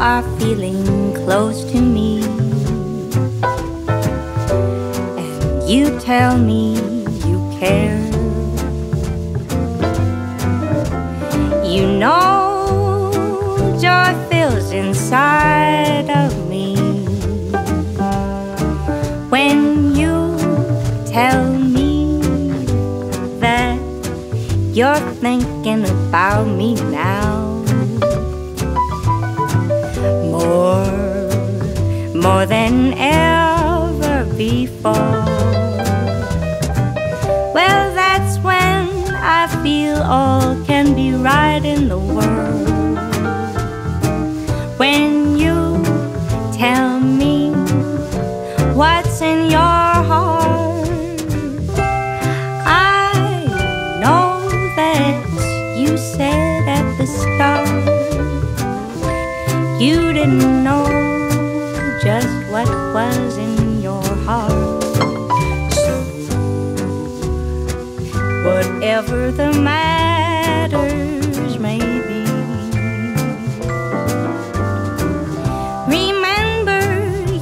are feeling close to me. And you tell me you care. You know joy fills inside of me when you tell me that you're thinking about me now. More than ever before. Well, that's when I feel all can be right in the world. When you tell me what's in your heart, I know that you said at the start you didn't know was in your heart. So, whatever the matters may be, remember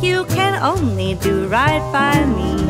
you can only do right by me.